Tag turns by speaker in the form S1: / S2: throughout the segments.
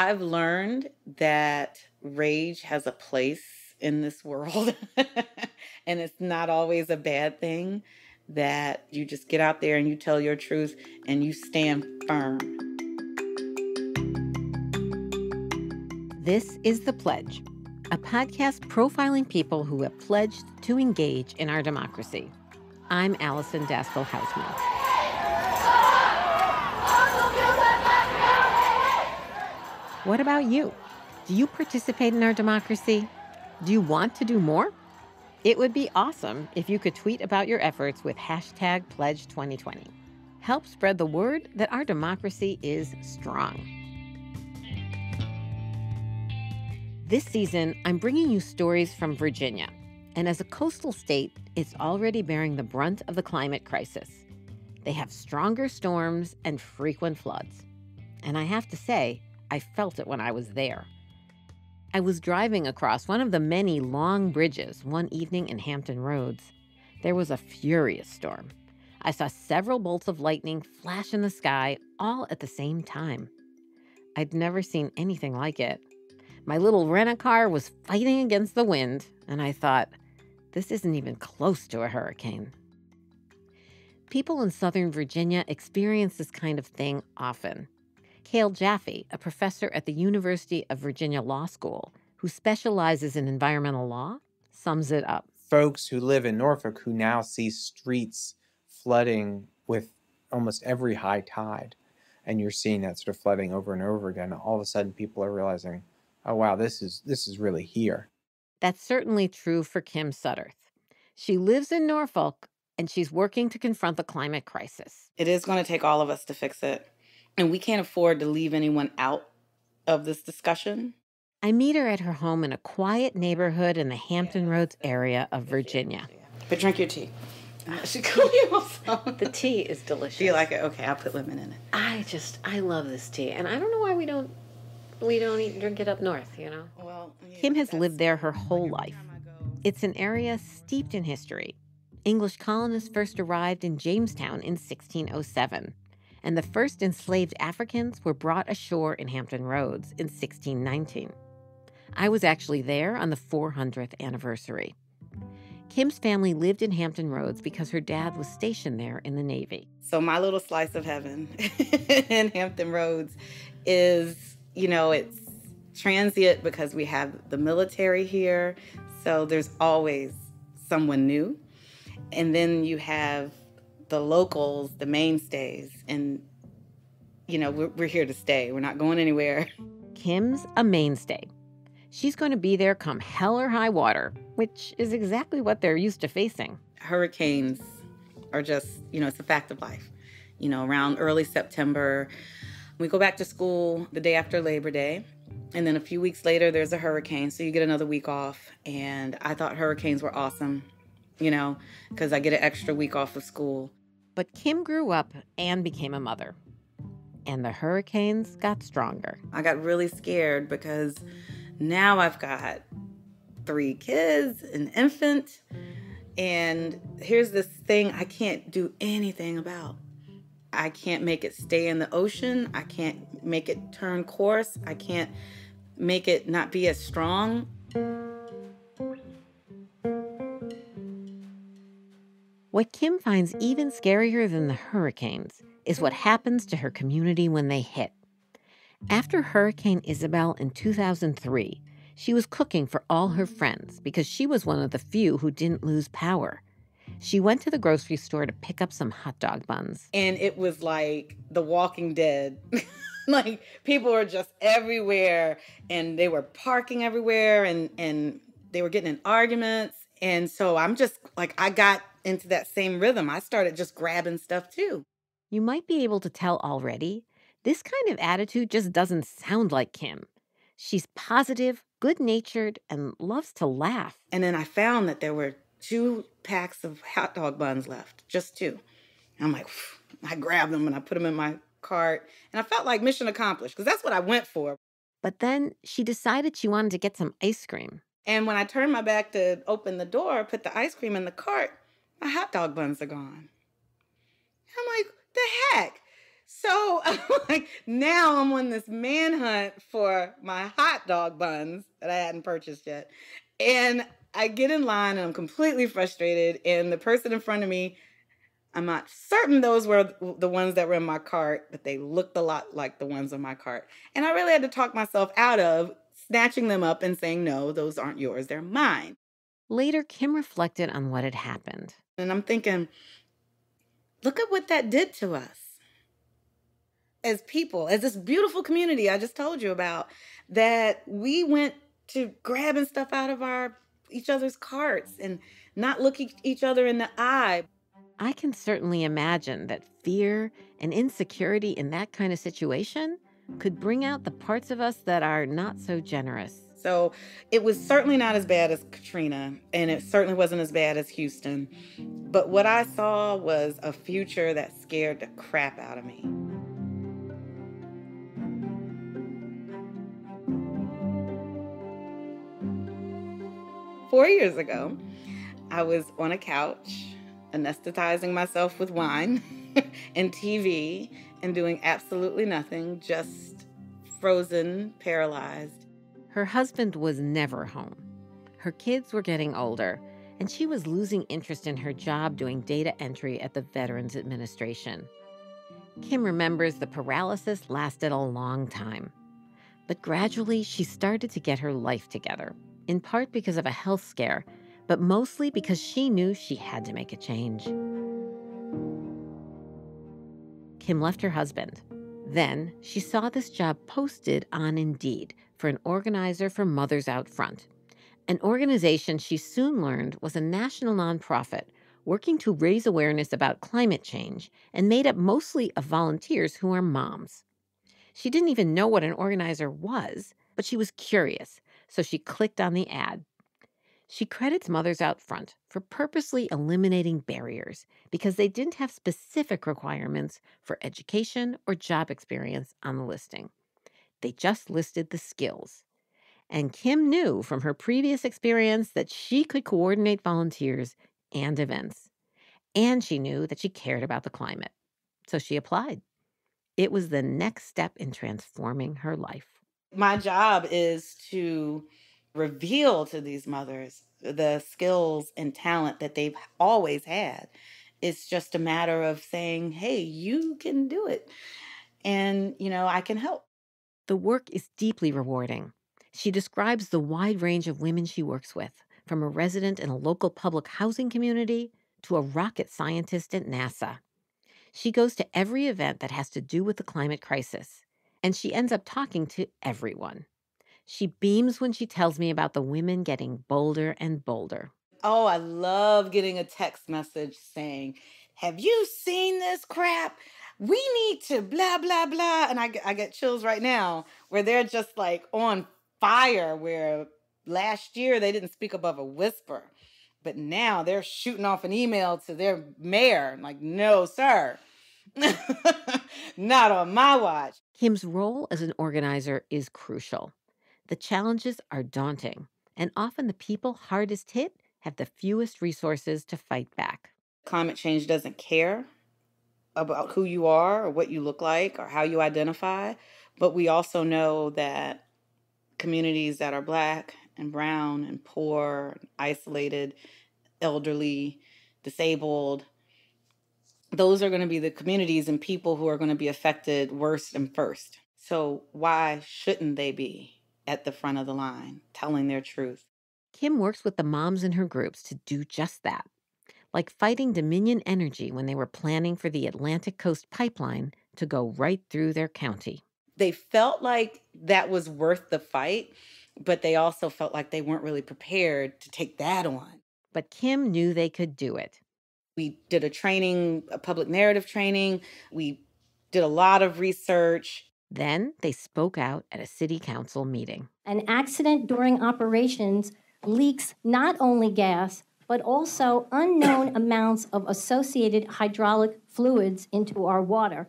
S1: I've learned that rage has a place in this world, and it's not always a bad thing. That you just get out there and you tell your truth and you stand firm.
S2: This is The Pledge, a podcast profiling people who have pledged to engage in our democracy. I'm Allison Daskell Hausman. What about you? Do you participate in our democracy? Do you want to do more? It would be awesome if you could tweet about your efforts with hashtag Pledge2020. Help spread the word that our democracy is strong. This season, I'm bringing you stories from Virginia. And as a coastal state, it's already bearing the brunt of the climate crisis. They have stronger storms and frequent floods. And I have to say, I felt it when I was there. I was driving across one of the many long bridges one evening in Hampton Roads. There was a furious storm. I saw several bolts of lightning flash in the sky all at the same time. I'd never seen anything like it. My little rent a car was fighting against the wind, and I thought, this isn't even close to a hurricane. People in Southern Virginia experience this kind of thing often. Cale Jaffe, a professor at the University of Virginia Law School who specializes in environmental law, sums it up.
S3: Folks who live in Norfolk who now see streets flooding with almost every high tide, and you're seeing that sort of flooding over and over again, all of a sudden people are realizing, oh wow, this is this is really here.
S2: That's certainly true for Kim Sutterth. She lives in Norfolk and she's working to confront the climate crisis.
S1: It is going to take all of us to fix it. And we can't afford to leave anyone out of this discussion.
S2: I meet her at her home in a quiet neighborhood in the Hampton Roads area of Virginia.
S1: But drink your tea.
S2: the tea is delicious.
S1: Do you like it? Okay, I'll put lemon in it.
S2: I just I love this tea, and I don't know why we don't we don't eat, drink it up north. You know.
S1: Well, yeah,
S2: Kim has lived there her whole life.
S1: every time I go-
S2: It's an area steeped in history. English colonists first arrived in Jamestown in 1607, and the first enslaved Africans were brought ashore in Hampton Roads in 1619. I was actually there on the 400th anniversary. Kim's family lived in Hampton Roads because her dad was stationed there in the Navy.
S1: So my little slice of heaven in Hampton Roads is, you know, it's transient because we have the military here. So there's always someone new. And then you have the locals, the mainstays, and you know, we're, we're here to stay. We're not going anywhere.
S2: Kim's a mainstay. She's going to be there come hell or high water, which is exactly what they're used to facing.
S1: hurricanes are just, you know, it's a fact of life. You know, around early September, we go back to school the day after Labor Day. And then a few weeks later, there's a hurricane. So you get another week off. And I thought hurricanes were awesome, you know, because I get an extra week off of school.
S2: But Kim grew up and became a mother. And the hurricanes got stronger.
S1: I got really scared because now I've got three kids, an infant, and here's this thing I can't do anything about. I can't make it stay in the ocean. I can't make it turn course. I can't make it not be as strong.
S2: What Kim finds even scarier than the hurricanes is what happens to her community when they hit. After Hurricane Isabel in 2003, she was cooking for all her friends because she was one of the few who didn't lose power. She went to the grocery store to pick up some hot dog buns.
S1: And it was like The Walking Dead. like people were just everywhere and they were parking everywhere and, and they were getting in arguments. And so I'm just like, I got into that same rhythm. I started just grabbing stuff too.
S2: You might be able to tell already, this kind of attitude just doesn't sound like Kim. She's positive, good natured, and loves to laugh.
S1: And then I found that there were two packs of hot dog buns left, just two. And I'm like, I grabbed them and I put them in my cart. And I felt like mission accomplished because that's what I went for.
S2: But then she decided she wanted to get some ice cream.
S1: And when I turned my back to open the door, put the ice cream in the cart, my hot dog buns are gone. I'm like, the heck? So like now I'm on this manhunt for my hot dog buns that I hadn't purchased yet. And I get in line and I'm completely frustrated. And the person in front of me, I'm not certain those were the ones that were in my cart, but they looked a lot like the ones in my cart. And I really had to talk myself out of snatching them up and saying, no, those aren't yours, they're mine.
S2: Later, Kim reflected on what had happened.
S1: And I'm thinking, look at what that did to us as people, as this beautiful community I just told you about, that we went to grabbing stuff out of our each other's carts and not looking each other in the eye.
S2: I can certainly imagine that fear and insecurity in that kind of situation could bring out the parts of us that are not so generous.
S1: So it was certainly not as bad as Katrina, and it certainly wasn't as bad as Houston. But what I saw was a future that scared the crap out of me. Four years ago, I was on a couch, anesthetizing myself with wine and TV, and doing absolutely nothing, just frozen, paralyzed.
S2: Her husband was never home. Her kids were getting older, and she was losing interest in her job doing data entry at the Veterans Administration. Kim remembers the paralysis lasted a long time. But gradually, she started to get her life together, in part because of a health scare, but mostly because she knew she had to make a change. Kim left her husband. Then she saw this job posted on Indeed for an organizer for Mothers Out Front, an organization she soon learned was a national nonprofit working to raise awareness about climate change and made up mostly of volunteers who are moms. She didn't even know what an organizer was, but she was curious, so she clicked on the ad. She credits Mothers Out Front for purposely eliminating barriers because they didn't have specific requirements for education or job experience on the listing. They just listed the skills. And Kim knew from her previous experience that she could coordinate volunteers and events. And she knew that she cared about the climate. So she applied. It was the next step in transforming her life.
S1: My job is to reveal to these mothers the skills and talent that they've always had. It's just a matter of saying, hey, you can do it. And, you know, I can help.
S2: The work is deeply rewarding. She describes the wide range of women she works with, from a resident in a local public housing community to a rocket scientist at NASA. She goes to every event that has to do with the climate crisis, and she ends up talking to everyone. She beams when she tells me about the women getting bolder and bolder.
S1: Oh, I love getting a text message saying, Have you seen this crap? We need to blah, blah, blah. And I, I get chills right now where they're just like on fire, where last year they didn't speak above a whisper. But now they're shooting off an email to their mayor. like, no, sir. Not on my watch.
S2: Kim's role as an organizer is crucial. The challenges are daunting, and often the people hardest hit have the fewest resources to fight back.
S1: Climate change doesn't care about who you are or what you look like or how you identify, but we also know that communities that are black and brown and poor, isolated, elderly, disabled, those are going to be the communities and people who are going to be affected worst and first. So, why shouldn't they be? At the front of the line, telling their truth.
S2: Kim works with the moms in her groups to do just that, like fighting Dominion Energy when they were planning for the Atlantic Coast Pipeline to go right through their county.
S1: They felt like that was worth the fight, but they also felt like they weren't really prepared to take that on.
S2: But Kim knew they could do it.
S1: We did a training, a public narrative training. We did a lot of research
S2: then they spoke out at a city council meeting.
S4: An accident during operations leaks not only gas, but also unknown amounts of associated hydraulic fluids into our water.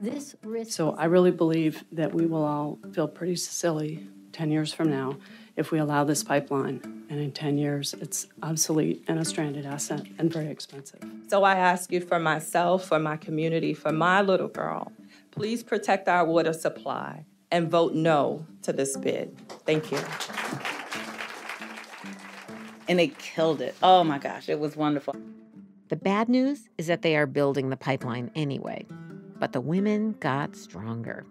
S4: This risk.
S5: So I really believe that we will all feel pretty silly 10 years from now if we allow this pipeline. And in 10 years, it's obsolete and a stranded asset and very expensive.
S6: So I ask you for myself, for my community, for my little girl Please protect our water supply and vote no to this bid. Thank you.
S1: And they killed it. Oh my gosh, it was wonderful.
S2: The bad news is that they are building the pipeline anyway. But the women got stronger.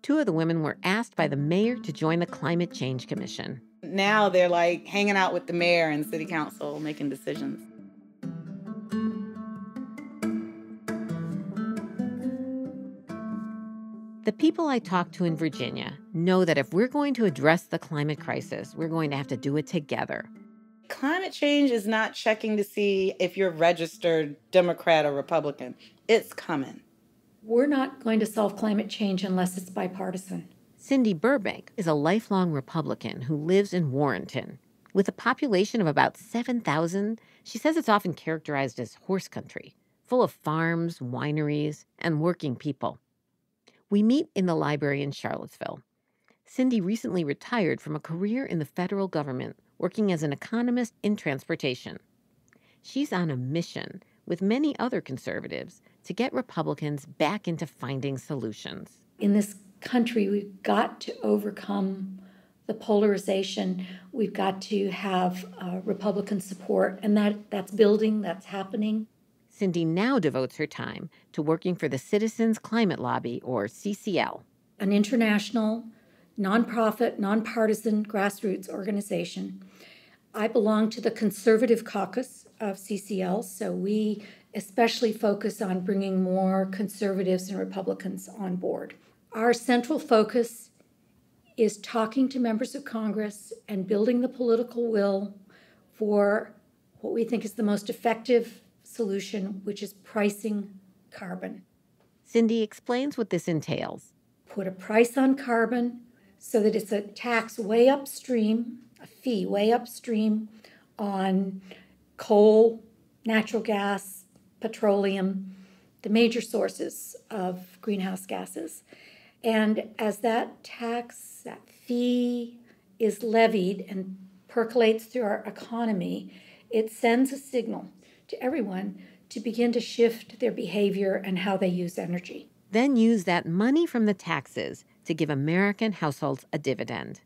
S2: Two of the women were asked by the mayor to join the Climate Change Commission.
S1: Now they're like hanging out with the mayor and city council making decisions.
S2: The people I talk to in Virginia know that if we're going to address the climate crisis, we're going to have to do it together.
S1: Climate change is not checking to see if you're registered Democrat or Republican. It's coming.
S7: We're not going to solve climate change unless it's bipartisan.
S2: Cindy Burbank is a lifelong Republican who lives in Warrenton. With a population of about 7,000, she says it's often characterized as horse country, full of farms, wineries, and working people. We meet in the library in Charlottesville. Cindy recently retired from a career in the federal government, working as an economist in transportation. She's on a mission with many other conservatives to get Republicans back into finding solutions.
S7: In this country, we've got to overcome the polarization. We've got to have uh, Republican support, and that, that's building, that's happening.
S2: Cindy now devotes her time to working for the Citizens Climate Lobby, or CCL.
S7: An international, nonprofit, nonpartisan grassroots organization. I belong to the conservative caucus of CCL, so we especially focus on bringing more conservatives and Republicans on board. Our central focus is talking to members of Congress and building the political will for what we think is the most effective solution, which is pricing carbon.
S2: Cindy explains what this entails.
S7: Put a price on carbon so that it's a tax way upstream, a fee way upstream on coal, natural gas, petroleum, the major sources of greenhouse gases. And as that tax, that fee is levied and percolates through our economy, it sends a signal to everyone to begin to shift their behavior and how they use energy.
S2: Then use that money from the taxes to give American households a dividend.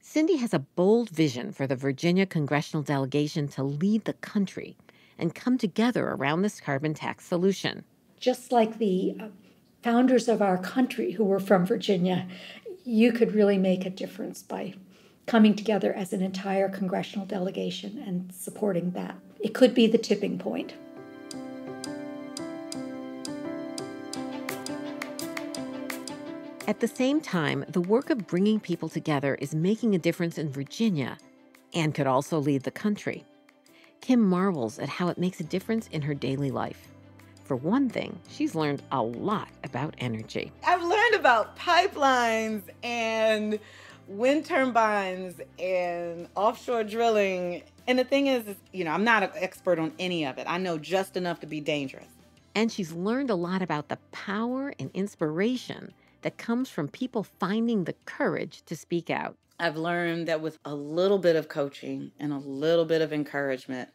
S2: Cindy has a bold vision for the Virginia congressional delegation to lead the country and come together around this carbon tax solution.
S7: Just like the uh, founders of our country who were from Virginia, you could really make a difference by coming together as an entire congressional delegation and supporting that. It could be the tipping point.
S2: At the same time, the work of bringing people together is making a difference in Virginia and could also lead the country. Kim marvels at how it makes a difference in her daily life. For one thing, she's learned a lot about energy.
S1: I've learned about pipelines and wind turbines and offshore drilling. And the thing is, is, you know, I'm not an expert on any of it. I know just enough to be dangerous.
S2: And she's learned a lot about the power and inspiration that comes from people finding the courage to speak out.
S1: I've learned that with a little bit of coaching and a little bit of encouragement,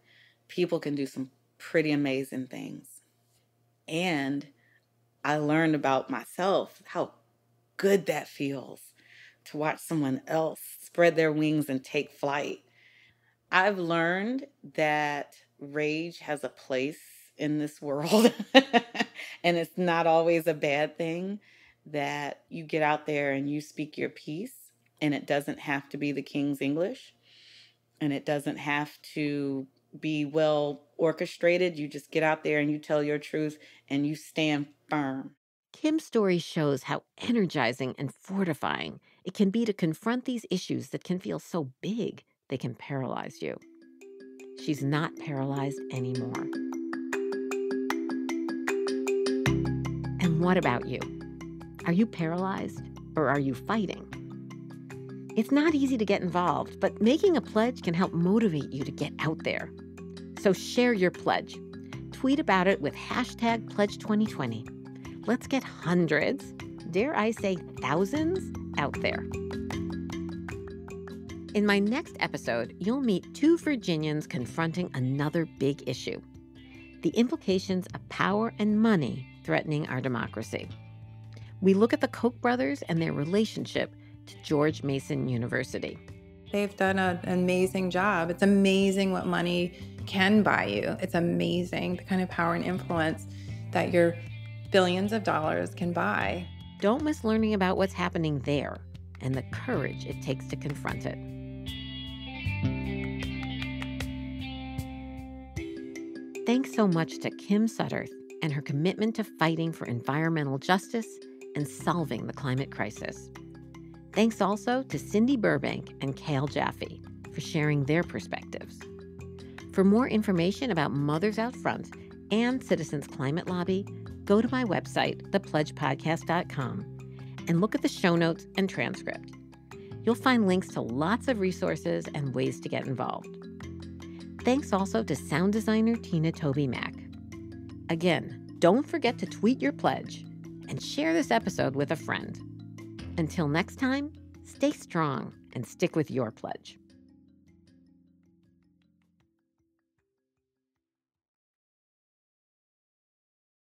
S1: people can do some pretty amazing things. And I learned about myself how good that feels to watch someone else spread their wings and take flight. I've learned that rage has a place in this world and it's not always a bad thing that you get out there and you speak your piece and it doesn't have to be the king's english and it doesn't have to be well orchestrated you just get out there and you tell your truth and you stand firm
S2: kim's story shows how energizing and fortifying it can be to confront these issues that can feel so big they can paralyze you she's not paralyzed anymore and what about you are you paralyzed or are you fighting? It's not easy to get involved, but making a pledge can help motivate you to get out there. So share your pledge. Tweet about it with hashtag Pledge2020. Let's get hundreds, dare I say thousands, out there. In my next episode, you'll meet two Virginians confronting another big issue the implications of power and money threatening our democracy. We look at the Koch brothers and their relationship to George Mason University.
S8: They've done an amazing job. It's amazing what money can buy you. It's amazing the kind of power and influence that your billions of dollars can buy.
S2: Don't miss learning about what's happening there and the courage it takes to confront it. Thanks so much to Kim Sutterth and her commitment to fighting for environmental justice and solving the climate crisis. Thanks also to Cindy Burbank and Cale Jaffe for sharing their perspectives. For more information about Mothers Out Front and Citizens Climate Lobby, go to my website, thepledgepodcast.com, and look at the show notes and transcript. You'll find links to lots of resources and ways to get involved. Thanks also to sound designer Tina Toby Mack. Again, don't forget to tweet your pledge and share this episode with a friend. Until next time, stay strong and stick with your pledge.